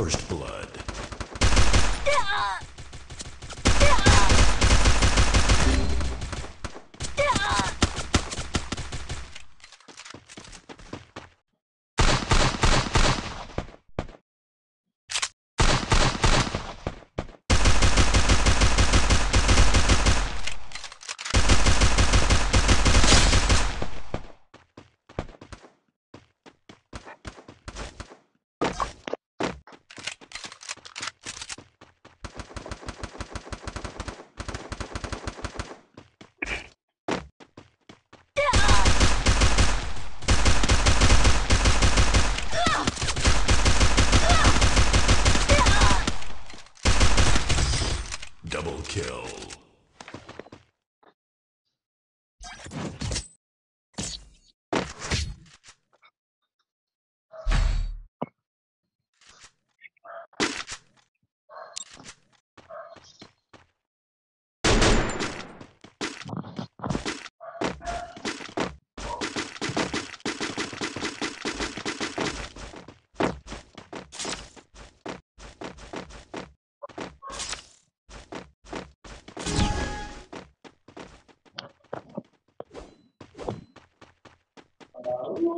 First blood. Uh,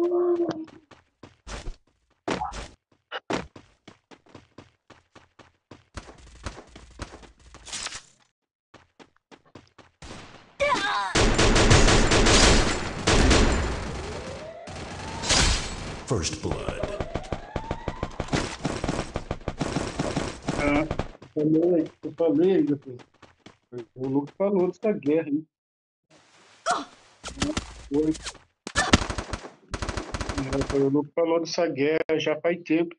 First blood. Ah, eu falei, eu falei. O Lucas falou dessa guerra, hein? Foi. É, foi, O Lucas falou dessa guerra já faz tempo.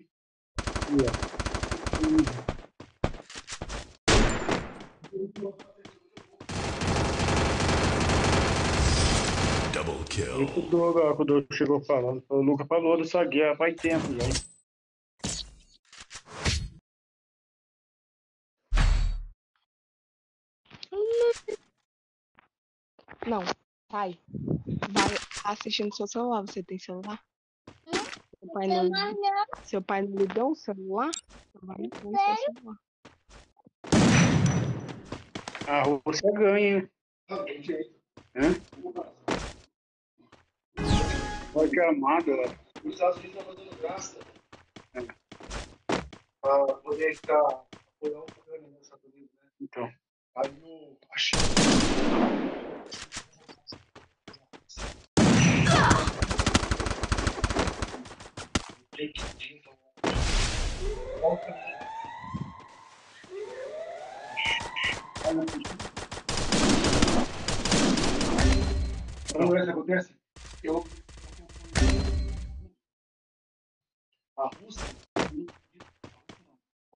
Double kill. Quando eu chegou falando. O Lucas falou dessa guerra faz tempo já. Não, pai. Vai assistindo seu celular. Você tem celular? Seu pai não, seu pai não lhe deu um celular? Você vai no seu celular. A Rússia ganha? Hã? Olha que amado, ó. Os Estados Unidos estão fazendo graça para poder ficar apoiando o governo dos Estados Unidos, né? Então. Aí o, a China. Quando isso acontece, eu. A Rússia,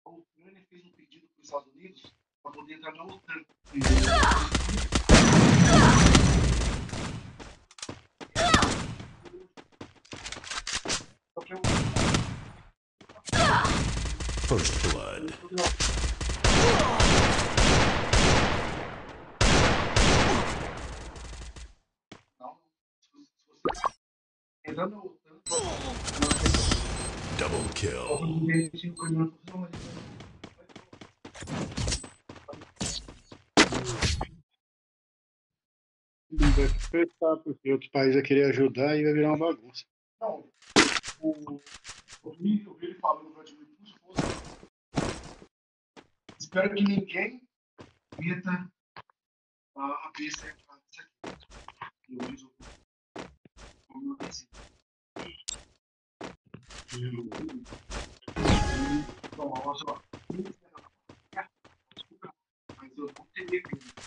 a Ucrânia fez um pedido para os Estados Unidos para poder entrar na OTAN. Só que eu- First blood. Não. Se você- se você entrar na OTAN, Double kill. o vai apertar, porque outro país vai querer ajudar e vai virar uma bagunça. Não, o, eu vi ele falando Vladimir Putin, falou espero que ninguém meta a, a besta entrada disso aqui. E eu fiz o meu desenho. Não, olha só. Mas eu não teria medo.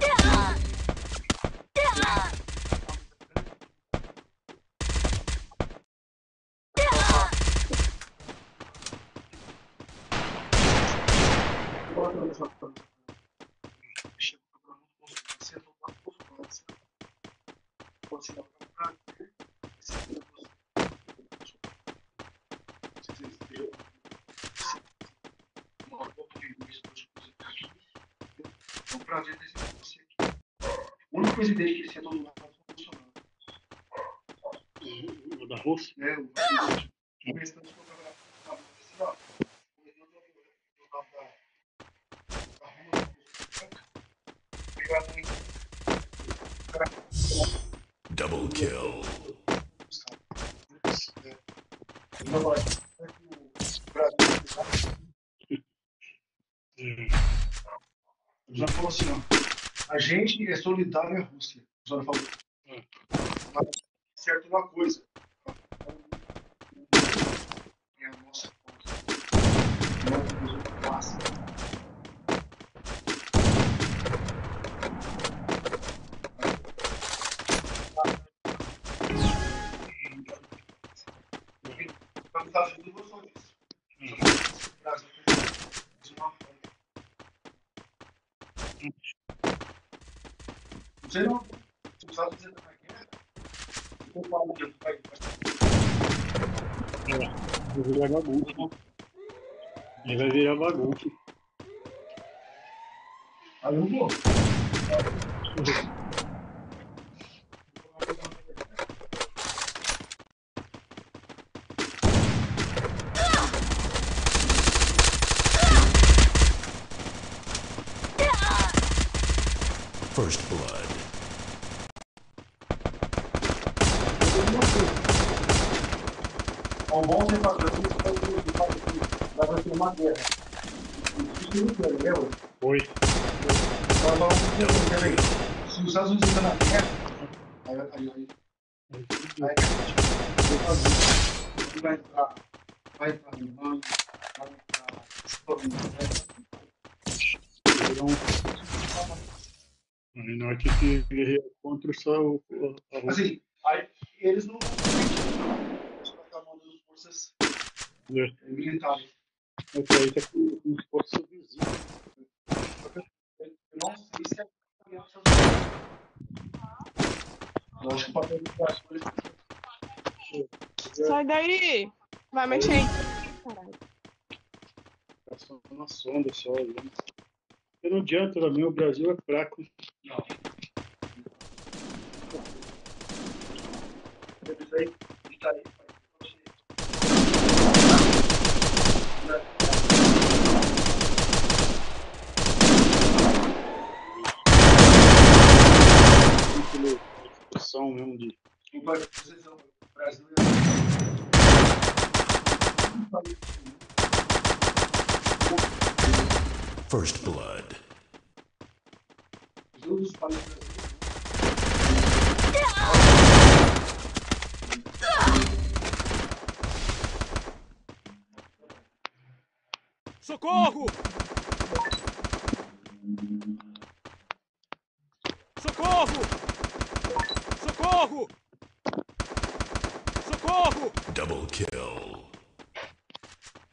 Eu, é o terceiro maior. É o terceiro maior. É um prazer ter sido você aqui. O único presidente que tinha todo mundo funcionando. O da Rússia? né? O presidente. O restante foi trabalhar com assim, ó. Eu tô eu tava na rua, pegar um Double kill. Já falou assim, ó. A gente é solidário à Rússia. O senhor falou. Hum. Mas certo uma coisa. Sei não. Se os Estados Unidos entrar na guerra, eu falo que vai Vai virar bagunça. Aí vai virar bagunça. Aí eu vou. First blood. Um bom senador que vai ter uma guerra. Isso não quer, entendeu? Foi. Nós vamos ter peraí. Se os Estados Unidos entram na guerra, aí, aí, aí, aí vai entrar, vai entrar banco, vai entrar estourando, vai entrar na hora que guerreia contra só o, o-. Assim, aí, eles não estar mandando forças né? eh, militares. O país é. Eu sei se é aliança dos Estados Unidos. Eu acho que o papel do Brasil eles Sai daí! Vai mexer em. Caralho. Tá só na sonda só. Né? E não adianta também, o Brasil é fraco. não. Eles aí, está aí, Discussão mesmo de. não vai precisar. O Brasil é First blood. todos Socorro!